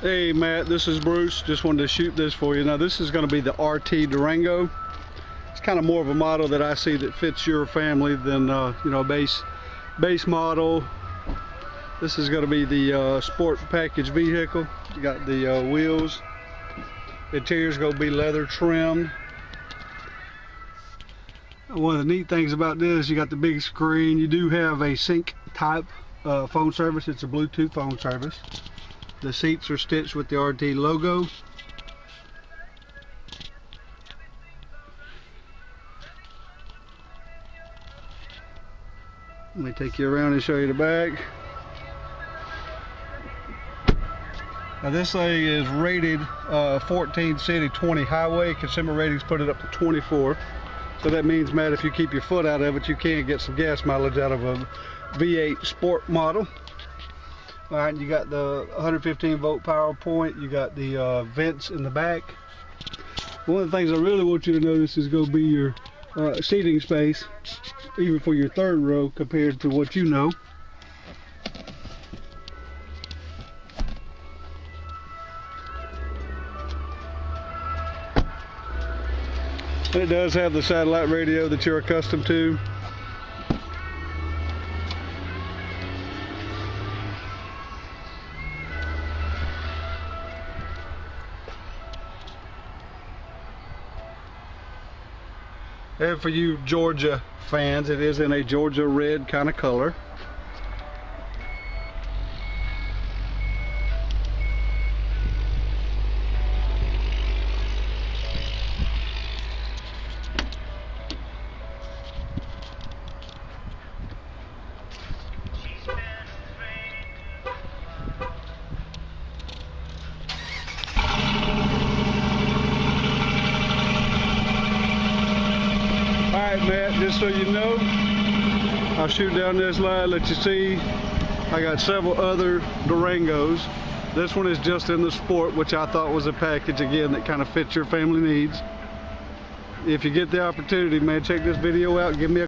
Hey Matt, this is Bruce. Just wanted to shoot this for you. Now this is going to be the RT Durango. It's kind of more of a model that I see that fits your family than uh, you know base base model. This is going to be the uh, sport package vehicle. You got the uh, wheels. The interior's going to be leather trimmed. One of the neat things about this, you got the big screen. You do have a sync type uh, phone service. It's a Bluetooth phone service. The seats are stitched with the RT logo. Let me take you around and show you the back. Now this thing is rated uh, 14 city 20 highway. Consumer ratings put it up to 24. So that means, Matt, if you keep your foot out of it, you can get some gas mileage out of a V8 Sport model. All right, you got the 115 volt power point. You got the uh, vents in the back. One of the things I really want you to notice is going to be your uh, seating space, even for your third row compared to what you know. It does have the satellite radio that you're accustomed to. And for you Georgia fans, it is in a Georgia red kind of color. Matt, just so you know, I'll shoot down this line, let you see. I got several other Durangos. This one is just in the sport, which I thought was a package again that kind of fits your family needs. If you get the opportunity, man, check this video out. Give me a